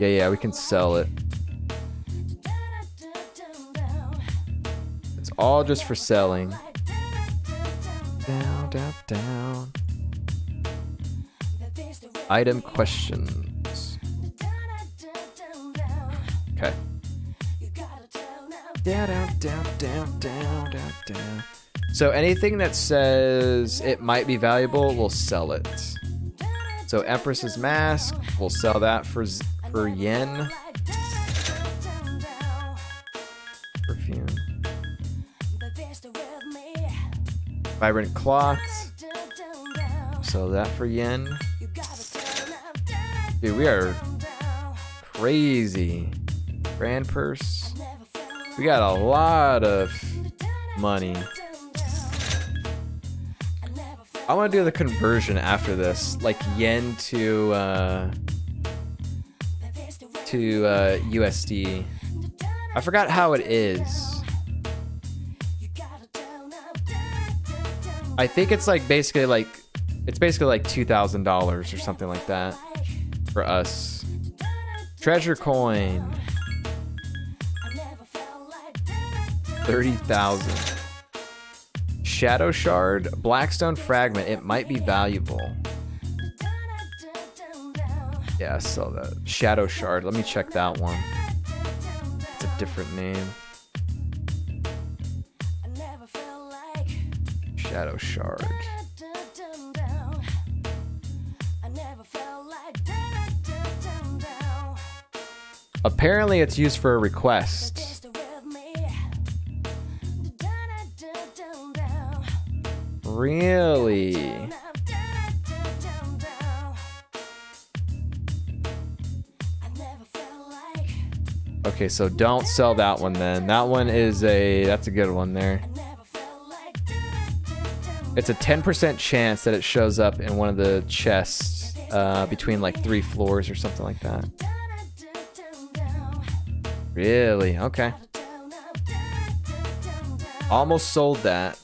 Yeah, yeah, we can sell it. It's all just for selling. Down, down, down. Item questions. Okay. Down, down, down, down, down, down, down. So anything that says it might be valuable, we'll sell it. So Empress's mask, we'll sell that for for yen. Perfume. Vibrant cloth. Sell that for yen. Dude, we are crazy. Grand purse. We got a lot of money. I want to do the conversion after this, like yen to uh, to uh, USD. I forgot how it is. I think it's like basically like it's basically like two thousand dollars or something like that for us. Treasure coin. Thirty thousand. Shadow shard, blackstone fragment. It might be valuable. Yeah, I saw that. Shadow shard. Let me check that one. It's a different name. Shadow shard. Apparently, it's used for a request. Really? Okay, so don't sell that one then. That one is a that's a good one there. It's a 10% chance that it shows up in one of the chests uh, between like three floors or something like that. Really? Okay. Almost sold that.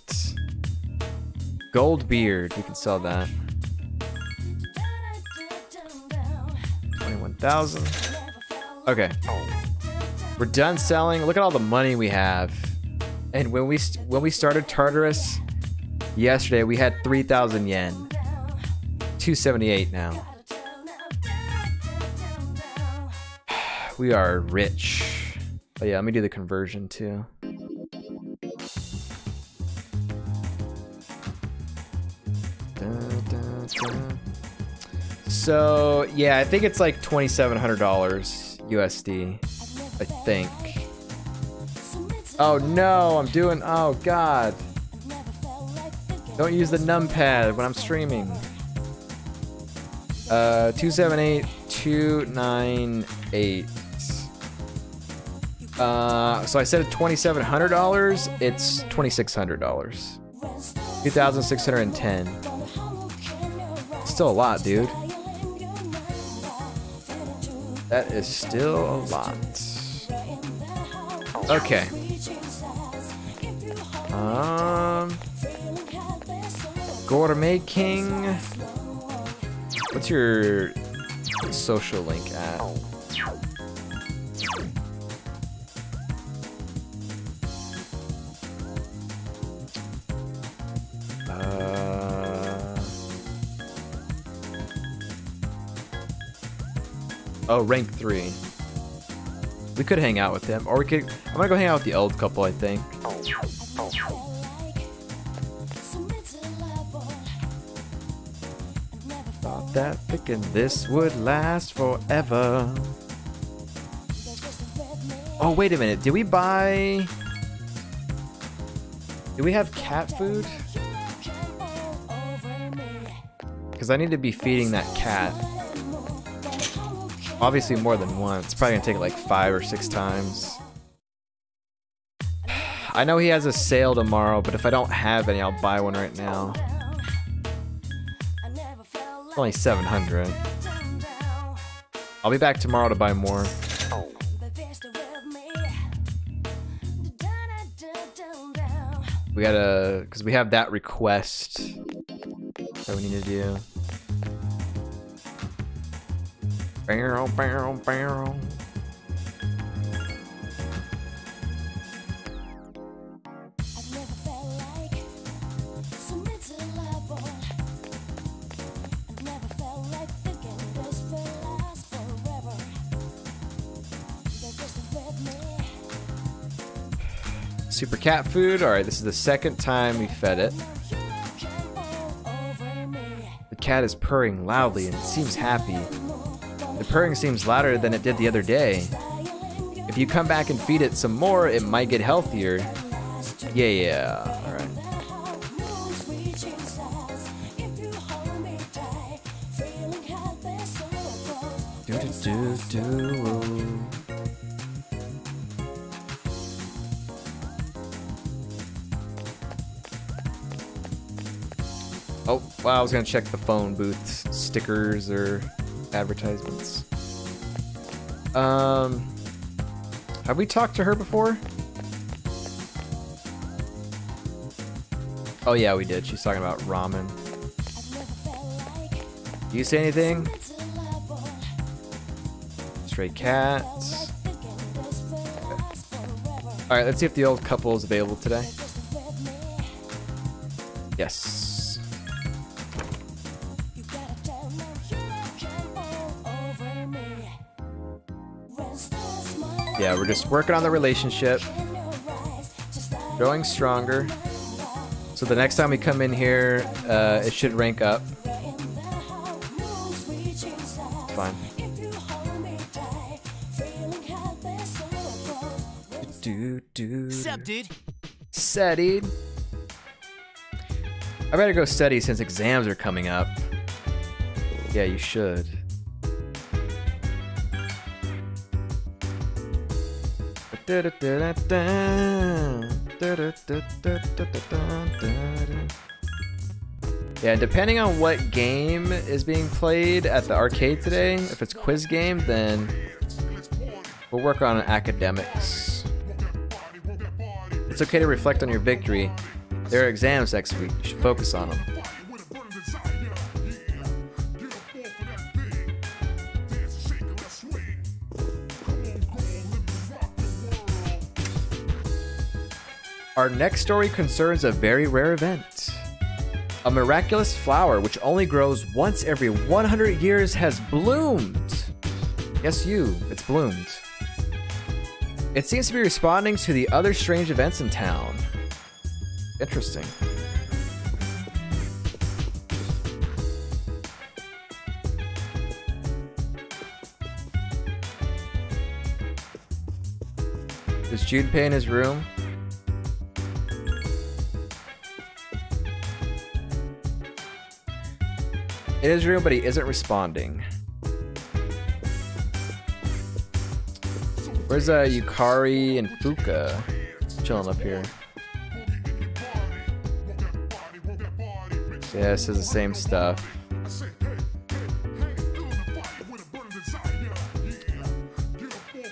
Gold beard. We can sell that. 21,000. Okay. We're done selling. Look at all the money we have. And when we when we started Tartarus yesterday, we had 3,000 yen. 278 now. We are rich. But yeah, let me do the conversion too. So yeah, I think it's like twenty seven hundred dollars USD. I think. Oh no, I'm doing. Oh god. Don't use the numpad when I'm streaming. Uh, two seven eight two nine eight. Uh, so I said twenty seven hundred dollars. It's twenty six hundred dollars. Two thousand six hundred and ten. Still a lot, dude. That is still a lot. Okay. Um. Gourmet King. What's your social link at? Uh, oh, rank three. We could hang out with them, or we could. I'm gonna go hang out with the old couple. I think. Thought that picking this would last forever. Oh wait a minute. Did we buy? Do we have cat food? Because I need to be feeding that cat. Obviously more than once. Probably gonna take it like five or six times. I know he has a sale tomorrow, but if I don't have any, I'll buy one right now. It's only 700. I'll be back tomorrow to buy more. We gotta, because we have that request that we need to do. Just with me. Super cat food. All right, this is the second time we fed it. Now you come all over me. The cat is purring loudly and seems happy. The purring seems louder than it did the other day. If you come back and feed it some more, it might get healthier. Yeah, yeah. All right. Moves reaching size. If you hold me tight, feeling helpless, so close. Do do do do. Oh, wow, I was gonna check the phone booth stickers or advertisements. Um, have we talked to her before? Oh yeah, we did. She's talking about ramen. Do you say anything? Stray cats. All right, let's see if the old couple is available today. Yes. Yeah, we're just working on the relationship, in your eyes, just like growing stronger. So the next time we come in here, uh, it should rank up. in the house, moves reaching size. Fine. If you hold me tight, feeling helpless, so close. Do do. Sup, dude? Studied. I better go study since exams are coming up. Yeah, you should. Yeah, depending on what game is being played at the arcade today, if it's quiz game, then we'll work on academics. It's okay to reflect on your victory. There are exams next week. You should focus on them. Our next story concerns a very rare event. A miraculous flower which only grows once every 100 years has bloomed. Yes, you, it's bloomed. It seems to be responding to the other strange events in town. Interesting. Is Junpei in his room? Room, but he isn't responding. Where's uh, Yukari and Fuuka chilling up here? Yeah, this is the same stuff.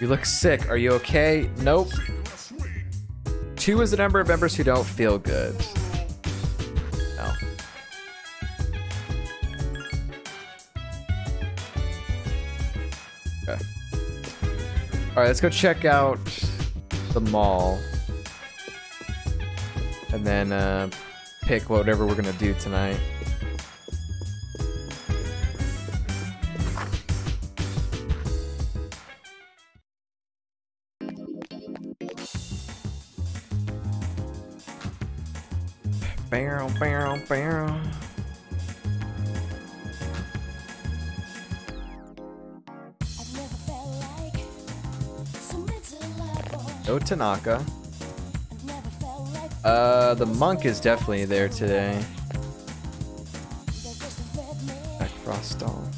You look sick. Are you okay? Nope. Two is the number of members who don't feel good. Alright, let's go check out the mall. And then uh, pick whatever we're gonna do tonight. Barrel, barrel, barrel. No Tanaka. Felt like Uh, the monk is definitely there today. Jack Frost doll.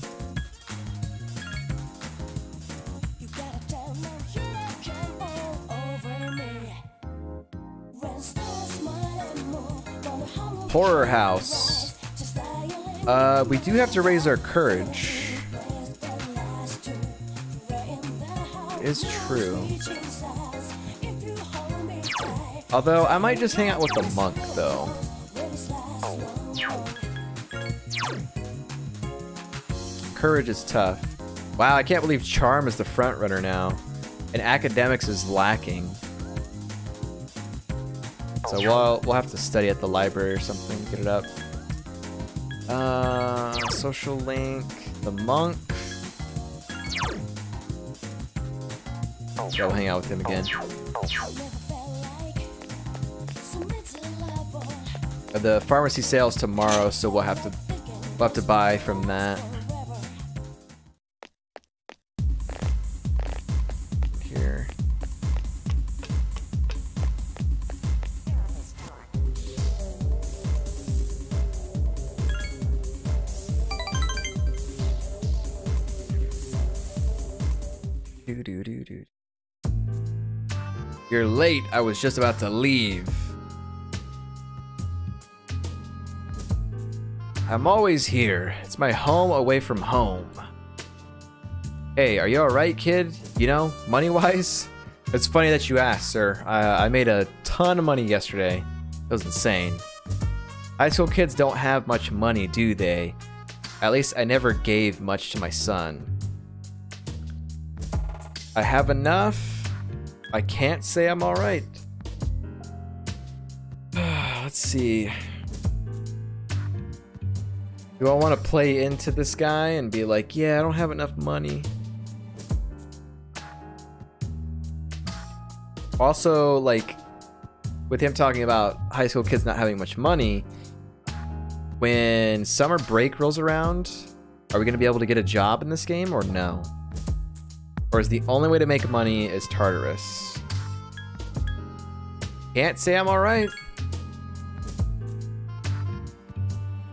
Horror house. Uh, we do have to raise our courage. It is true. Although I might just hang out with the monk though. Courage is tough. Wow, I can't believe Charm is the front runner now. And Academics is lacking. So we'll, we'll have to study at the library or something, get it up. Uh, social link, the monk. We'll hang out with him again. Uh, the pharmacy sales tomorrow, so we'll have to we'll have to buy from that. Here. Do do do do. You're late. I was just about to leave. I'm always here. It's my home away from home. Hey, are you alright, kid? You know, money wise? It's funny that you asked, sir. I, I made a ton of money yesterday. It was insane. High school kids don't have much money, do they? At least I never gave much to my son. I have enough. I can't say I'm alright. Let's see. Do I want to play into this guy and be like, yeah, I don't have enough money? Also, like, with him talking about high school kids not having much money, when summer break rolls around, are we going to be able to get a job in this game or no? Or is the only way to make money is Tartarus? Can't say I'm alright.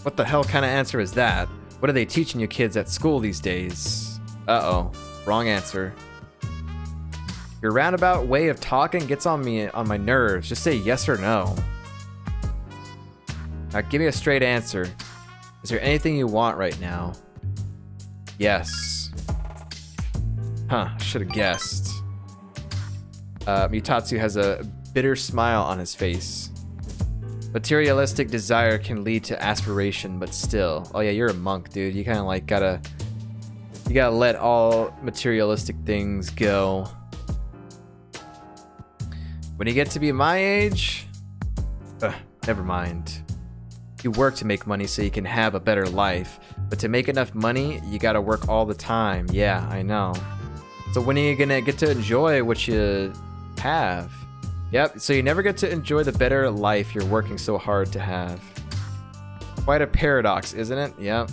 What the hell kind of answer is that? What are they teaching you kids at school these days? Uh-oh. Wrong answer. Your roundabout way of talking gets on me on my nerves. Just say yes or no. Now give me a straight answer. Is there anything you want right now? Yes. Huh, should have guessed. Uh, Mutatsu has a bitter smile on his face. Materialistic desire can lead to aspiration, but still. Oh yeah, you're a monk, dude. You kind of like gotta, you gotta let all materialistic things go. When you get to be my age, ugh, never mind. You work to make money so you can have a better life, but to make enough money, you gotta work all the time. Yeah, I know. So when are you gonna get to enjoy what you have? Yep, so you never get to enjoy the better life you're working so hard to have. Quite a paradox, isn't it? Yep.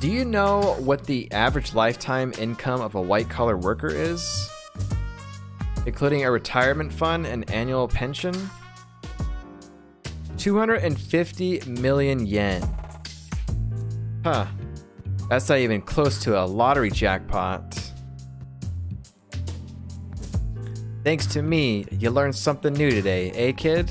Do you know what the average lifetime income of a white collar worker is? Including a retirement fund and annual pension? 250 million yen. Huh. That's not even close to a lottery jackpot. Thanks to me, you learned something new today, eh, kid?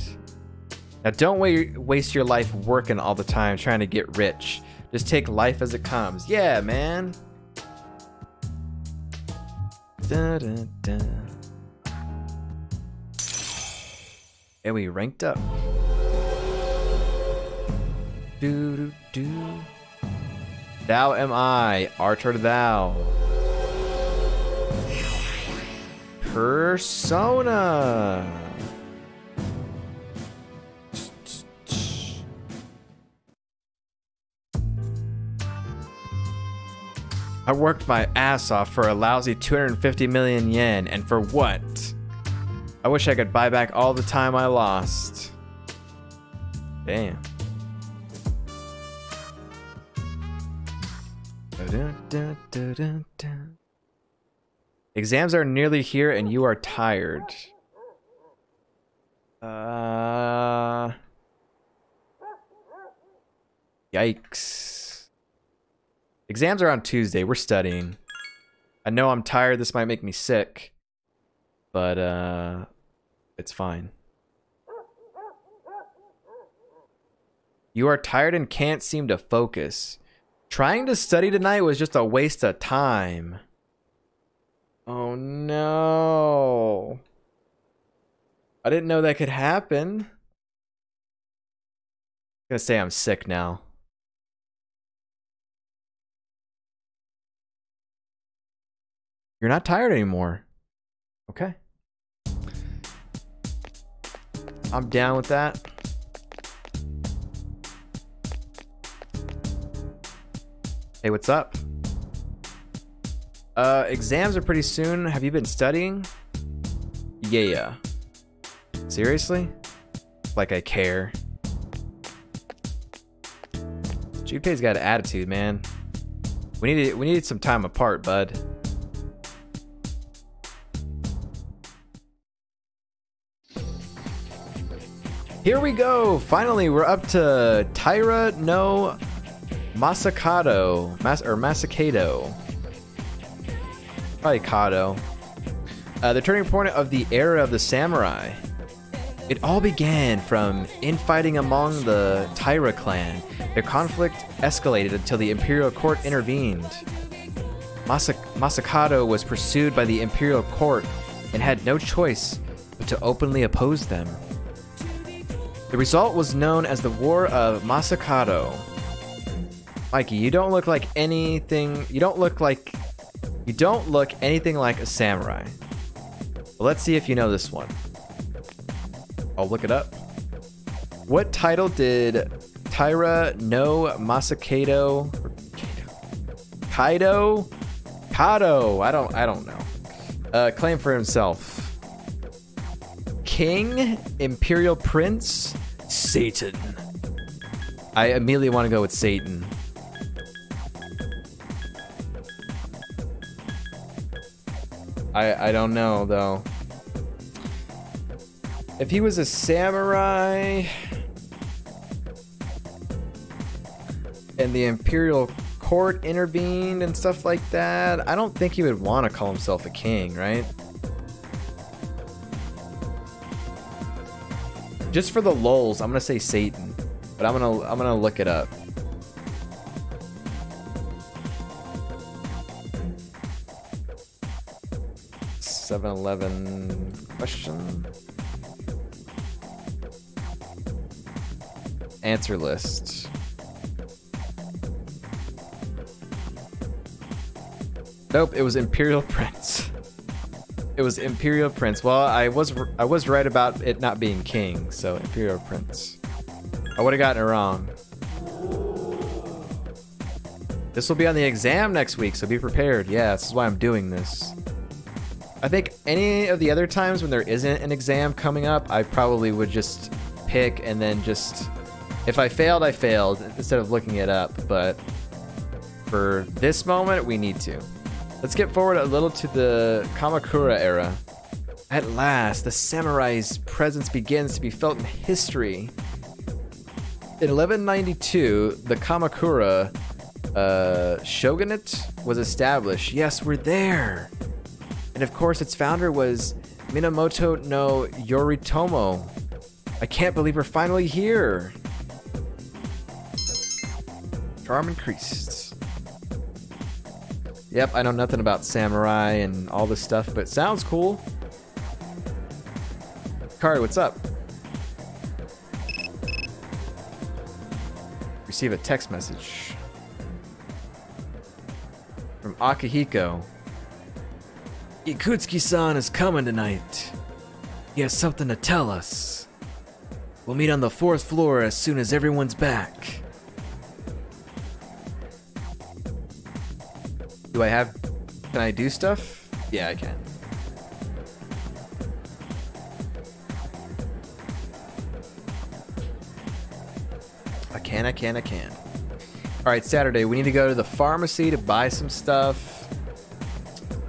Now, don't wa- waste your life working all the time trying to get rich. Just take life as it comes. Yeah, man. Dun, dun, dun. And we ranked up. Do do do. Thou am I, art thou. Persona. I worked my ass off for a lousy 250 million yen, and for what? I wish I could buy back all the time I lost. Damn. Exams are nearly here and you are tired. Uh. Yikes. Exams are on Tuesday. We're studying. I know I'm tired. This might make me sick. But, uh. It's fine. You are tired and can't seem to focus. Trying to study tonight was just a waste of time. Oh no. I didn't know that could happen. I'm gonna say I'm sick now. You're not tired anymore. Okay. I'm down with that. Hey, what's up? Uh, exams are pretty soon. Have you been studying? Yeah. Seriously? Like I care. Junpei's got an attitude, man. We needed we needed some time apart, bud. Here we go. Finally, we're up to Taira no Masakado. Mas or Masakado. Probably Kado. Uh, the turning point of the era of the samurai. It all began from infighting among the Taira clan. Their conflict escalated until the imperial court intervened. Masa- Masakado was pursued by the imperial court and had no choice but to openly oppose them. The result was known as the War of Masakado. Mikey, you don't look like anything. You don't look like. You don't look anything like a samurai. But let's see if you know this one. I'll look it up. What title did Taira no Masakado Kaido Kado I don't I don't know. Uh, claim for himself. King, Imperial Prince, Satan. I immediately want to go with Satan. I I don't know though. If he was a samurai and the imperial court intervened and stuff like that, I don't think he would want to call himself a king, right? Just for the lulz, I'm gonna say Satan, but I'm gonna I'm gonna look it up. Seven Eleven question. Answer list. Nope, it was Imperial Prince. It was Imperial Prince. Well, I was I was right about it not being king, so Imperial Prince. I would have gotten it wrong. This will be on the exam next week, so be prepared. Yeah, this is why I'm doing this. I think any of the other times when there isn't an exam coming up, I probably would just pick and then just if I failed, I failed instead of looking it up, but for this moment, we need to. Let's get forward a little to the Kamakura era. At last, the samurai's presence begins to be felt in history. In 1192, the Kamakura uh, shogunate was established. Yes, we're there. And of course, its founder was Minamoto no Yoritomo. I can't believe we're finally here. Charm increased. Yep, I know nothing about samurai and all this stuff, but sounds cool. Kari, what's up? Receive a text message from Akihiko. Ikutsuki-san is coming tonight. He has something to tell us. We'll meet on the fourth floor as soon as everyone's back. Do I have... Can I do stuff? Yeah, I can. I can, I can, I can. Alright, Saturday. We need to go to the pharmacy to buy some stuff.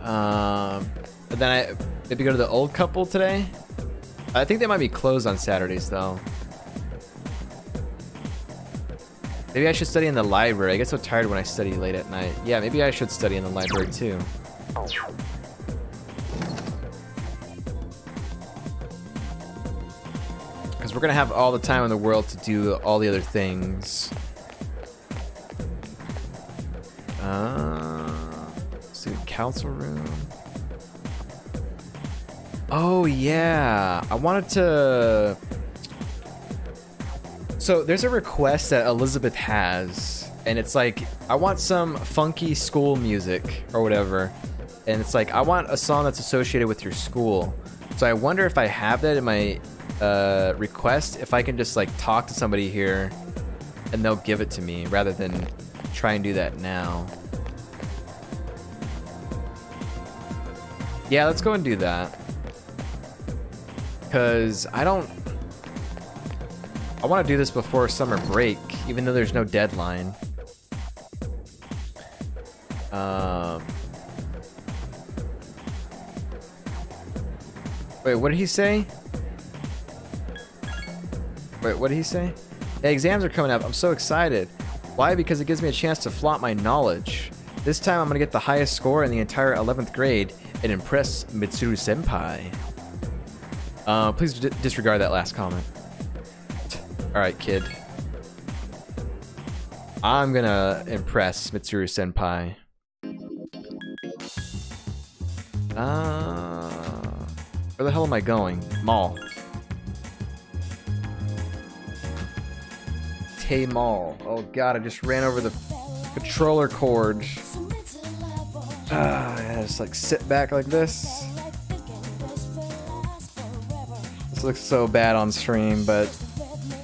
Um, then I maybe go to the old couple today. I think they might be closed on Saturdays, though. Maybe I should study in the library. I get so tired when I study late at night. Yeah, maybe I should study in the library too. Because we're going to have all the time in the world to do all the other things. Council room. Oh, yeah. I wanted to so there's a request that Elizabeth has, and it's like, I want some funky school music or whatever. and it's like I want a song that's associated with your school. So I wonder if I have that in my uh, request, if I can just like talk to somebody here, and they'll give it to me rather than try and do that now. Yeah, let's go and do that. Cause I don't. I want to do this before summer break, even though there's no deadline. Um. Wait, what did he say? Wait, what did he say? Yeah, exams are coming up. I'm so excited. Why? Because it gives me a chance to flaunt my knowledge. This time I'm gonna get the highest score in the entire 11th grade and impress Mitsuru Senpai. Uh, please disregard that last comment. Alright, kid. I'm gonna impress Mitsuru Senpai. Uh, where the hell am I going? Mall. Tay Mall. Oh god, I just ran over the controller cord. Ah, just like sit back like this. This looks so bad on stream, but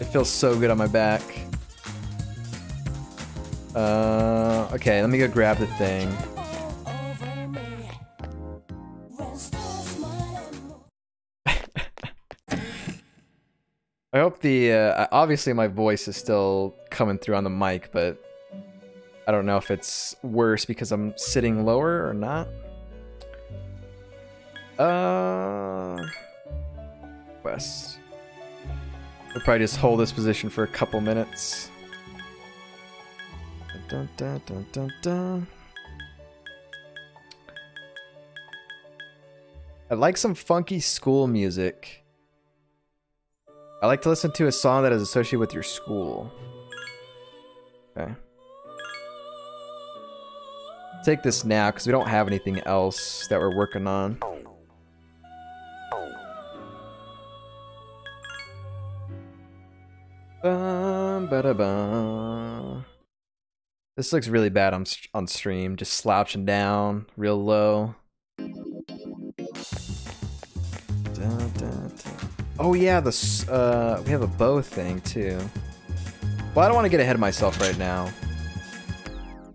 it feels so good on my back. Uh, okay, let me go grab the thing. I hope the uh, obviously my voice is still coming through on the mic, but I don't know if it's worse because I'm sitting lower or not. Uh, West. We'll probably just hold this position for a couple minutes. Dun, dun, dun. I like some funky school music. I like to listen to a song that is associated with your school. Okay. Take this now because we don't have anything else that we're working on. Ba-da-bum. This looks really bad on on stream. Just slouching down, real low. Dun, dun, dun. Oh yeah, the uh, we have a bow thing too. Well, I don't want to get ahead of myself right now.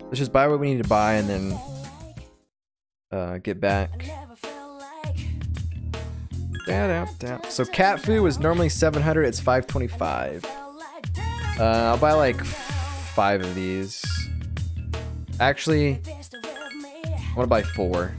Let's just buy what we need to buy and then uh, get back. Da, da, da. So cat food was normally 700. It's 525. Uh, I'll buy like five of these. Actually, I want to buy four.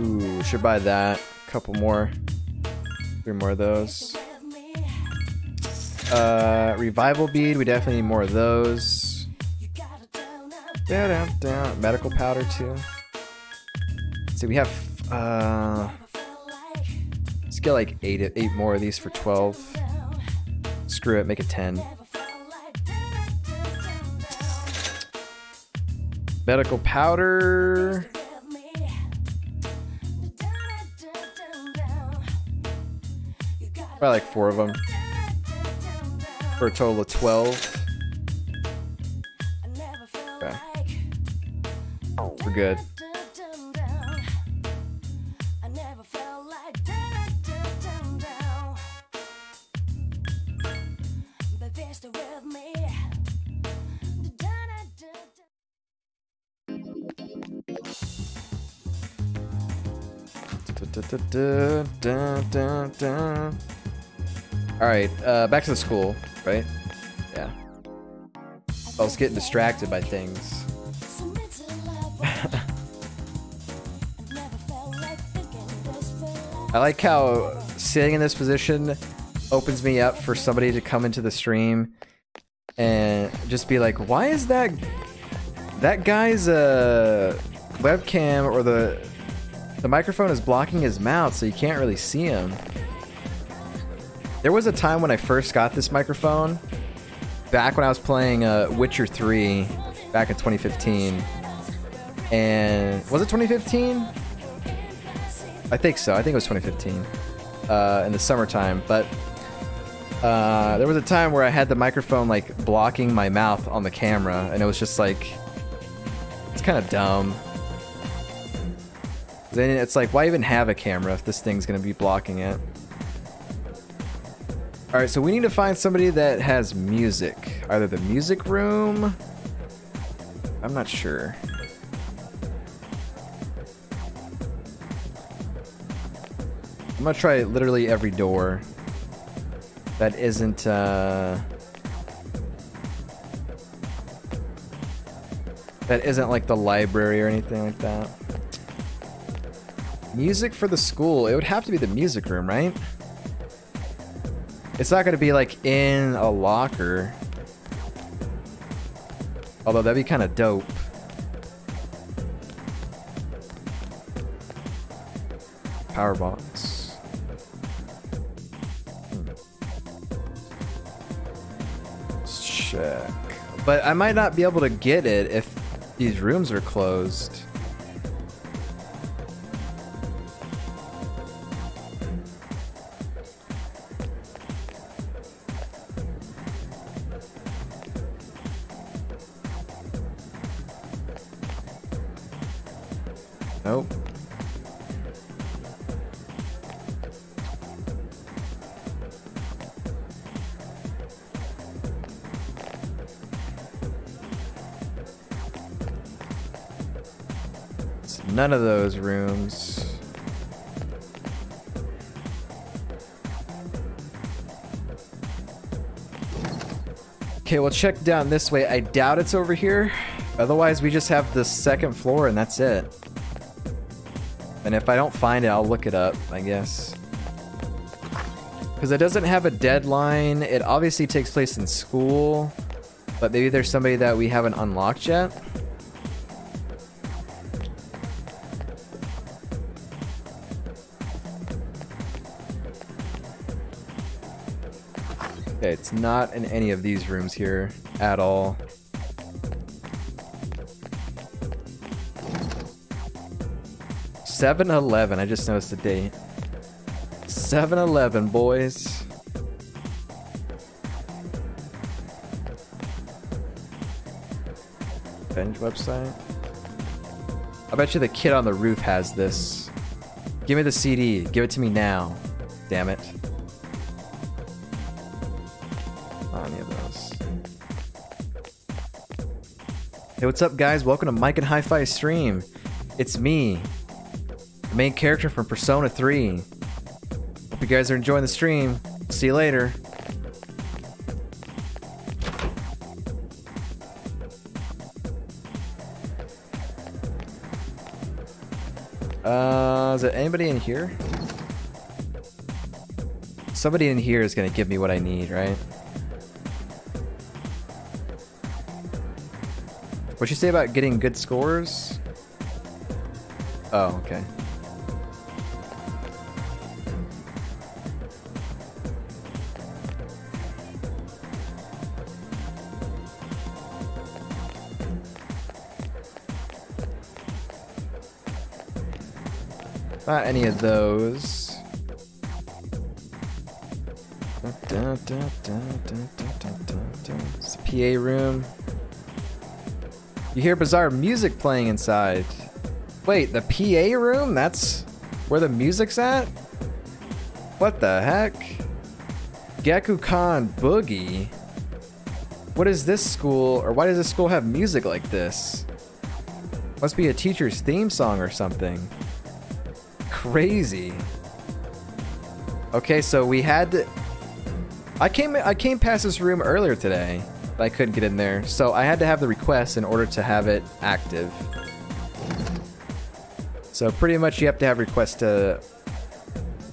Ooh, should buy that. A Couple more. Three more of those. Uh, revival bead. We definitely need more of those. Down, down, down. Medical powder too. See, we have. Uh, let's get like eight, eight more of these for twelve. Screw it, make it ten. Medical powder. Probably like four of them. For a total of 12. Okay. We're good. Alright, uh, back to the school, right? Yeah. I was getting distracted by things. I like how sitting in this position opens me up for somebody to come into the stream and just be like, why is that that guy's uh, webcam or the the microphone is blocking his mouth so you can't really see him. There was a time when I first got this microphone, back when I was playing uh, Witcher 3, back in 2015. And was it 2015? I think so. I think it was 2015 uh, in the summertime. But uh, there was a time where I had the microphone like blocking my mouth on the camera, and it was just like it's kind of dumb. Then it's like, why even have a camera if this thing's gonna be blocking it? All right, so we need to find somebody that has music, either the music room. I'm not sure. I'm gonna try literally every door that isn't uh that isn't like the library or anything like that. Music for the school. It would have to be the music room, right? It's not gonna be like in a locker. Although that'd be kind of dope. Power box. Let's check. But I might not be able to get it if these rooms are closed. None of those rooms. Okay, we'll check down this way. I doubt it's over here. Otherwise, we just have the second floor and that's it. And if I don't find it, I'll look it up, I guess. Because it doesn't have a deadline. It obviously takes place in school. But maybe there's somebody that we haven't unlocked yet. It's not in any of these rooms here at all. Seven Eleven. I just noticed the date. Seven Eleven, boys. Binge website. I bet you the kid on the roof has this. Give me the CD. Give it to me now. Damn it. Hey, what's up, guys? Welcome to Mike In HiFi Stream. It's me, the main character from Persona 3. Hope you guys are enjoying the stream. See you later. Uh, is there anybody in here? Somebody in here is gonna give me what I need, right? What'd you say about getting good scores? Oh, okay. Not any of those. It's PA room. You hear bizarre music playing inside. Wait, the PA room? That's where the music's at? What the heck? Gekkoukan Boogie? What is this school, or why does this school have music like this? Must be a teacher's theme song or something. Crazy. Okay, so we had to... I came I came past this room earlier today, but I couldn't get in there, so I had to have the request in order to have it active. So pretty much you have to have requests to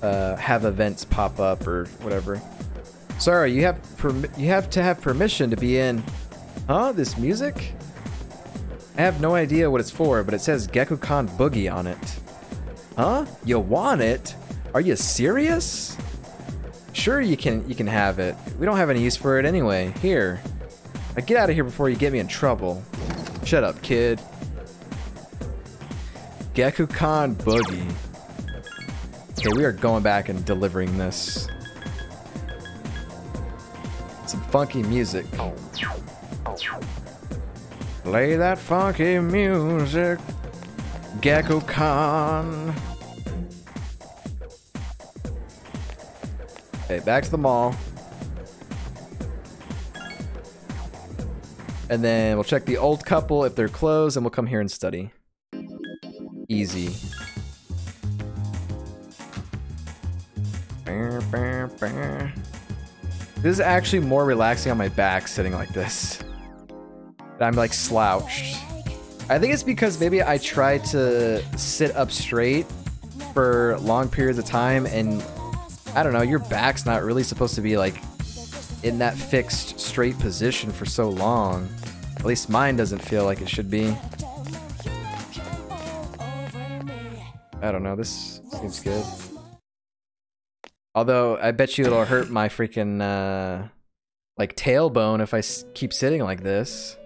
uh, have events pop up or whatever. Sorry, you have you have to have permission to be in. Huh? This music? I have no idea what it's for, but it says Gekkoukan Boogie on it. Huh? You want it? Are you serious? Sure you can you can have it. We don't have any use for it anyway. Here. Now get out of here before you get me in trouble. Shut up, kid. Gekkoukan Boogie. Okay, we are going back and delivering this. Some funky music. Play that funky music. Gekkoukan. Okay, back to the mall. And then we'll check the old couple if they're closed, and we'll come here and study. Easy. This is actually more relaxing on my back sitting like this. I'm like slouched. I think it's because maybe I try to sit up straight for long periods of time and I don't know, your back's not really supposed to be like in that fixed straight position for so long. At least mine doesn't feel like it should be. I don't know, this seems good. Although I bet you it'll hurt my freaking uh like tailbone if I keep sitting like this.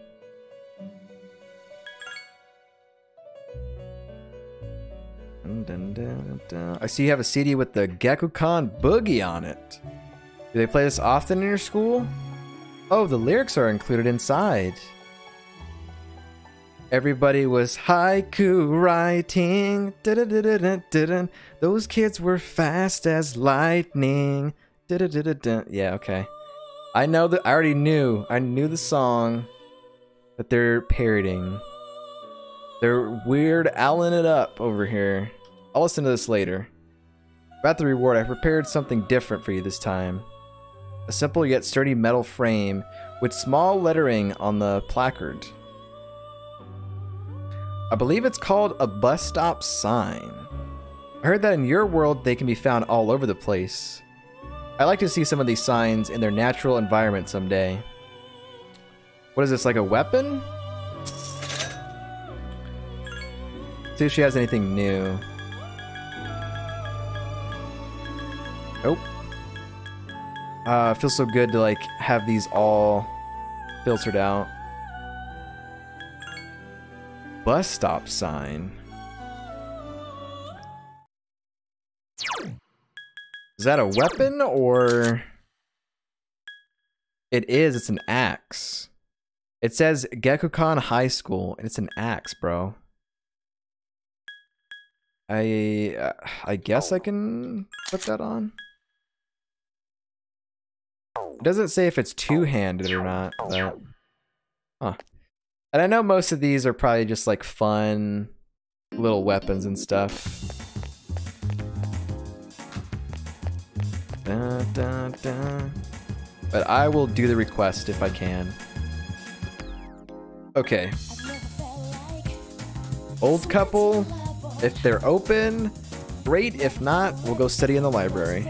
Dun, dun, dun. I see you have a CD with the Gekkoukan Boogie on it. Do they play this often in your school? Oh, the lyrics are included inside. Everybody was haiku writing. Da-da-da-da-da-da. Those kids were fast as lightning. Yeah, okay. I know that I already knew. I knew the song that they're parroting. They're weird Allen it up over here. I'll listen to this later. About the reward, I prepared something different for you this time. A simple yet sturdy metal frame with small lettering on the placard. I believe it's called a bus stop sign. I heard that in your world they can be found all over the place. I'd like to see some of these signs in their natural environment someday. What is this, like a weapon? See if she has anything new. Nope. Uh, feels so good to like have these all filtered out. Bus stop sign. Is that a weapon or? It is. It's an axe. It says Gekkoukan High School, and it's an axe, bro. I uh, I guess I can put that on. It doesn't say if it's two-handed or not, but huh. And I know most of these are probably just like fun little weapons and stuff. Dun, dun, dun. But I will do the request if I can. Okay. Old couple, if they're open, great. If not, we'll go study in the library.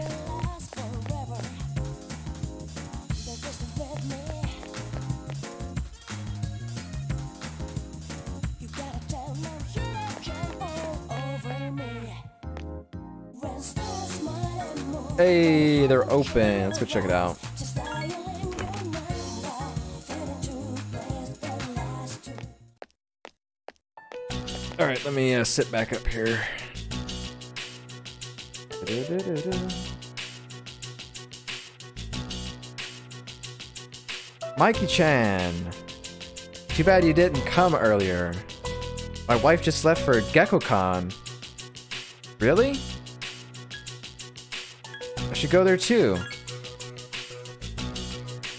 They're open. Let's go check it out. All right, let me uh, sit back up here. Mikey Chan. Too bad you didn't come earlier. My wife just left for Gekkoukan. Really? Should go there too.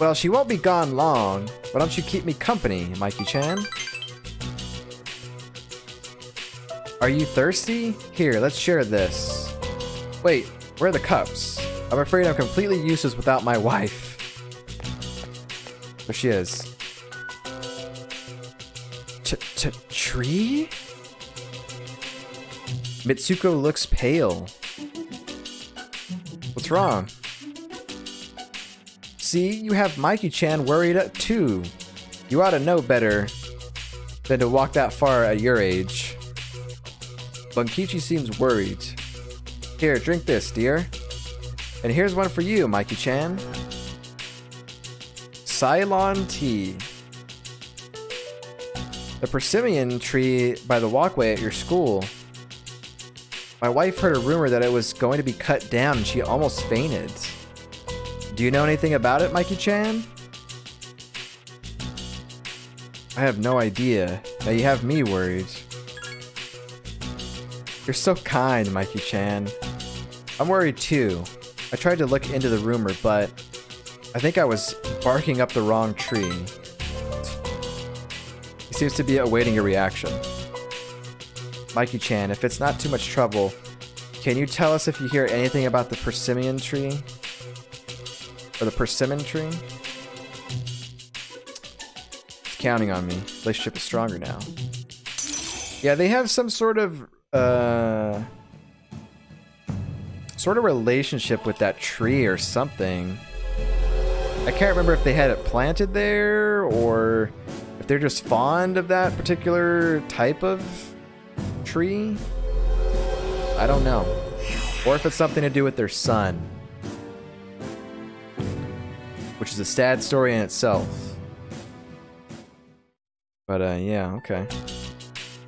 Well, she won't be gone long. Why don't you keep me company, Mikey Chan? Are you thirsty? Here, let's share this. Wait, where are the cups? I'm afraid I'm completely useless without my wife. There she is. Ch ch tree? Mitsuko looks pale. Wrong? See, you have Mikey-chan worried up too. You ought to know better than to walk that far at your age. Bunkichi seems worried. Here, drink this, dear. And here's one for you, Mikey-chan. Ceylon tea. The persimmon tree by the walkway at your school My wife heard a rumor that it was going to be cut down and she almost fainted. Do you know anything about it, Mikey Chan? I have no idea. Now you have me worried. You're so kind, Mikey Chan. I'm worried too. I tried to look into the rumor, but I think I was barking up the wrong tree. He seems to be awaiting your reaction. Mikey Chan, if it's not too much trouble, can you tell us if you hear anything about the persimmon tree? Or the persimmon tree? It's counting on me. Relationship is stronger now. Yeah, they have some sort of uh sort of relationship with that tree or something. I can't remember if they had it planted there or if they're just fond of that particular type of tree. I don't know. Or if it's something to do with their son. Which is a sad story in itself. But uh yeah, okay.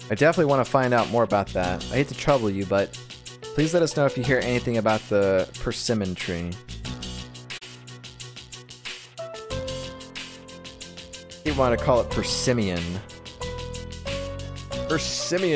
I definitely want to find out more about that. I hate to trouble you, but please let us know if you hear anything about the persimmon tree. You want to call it persimmon. Persimmon.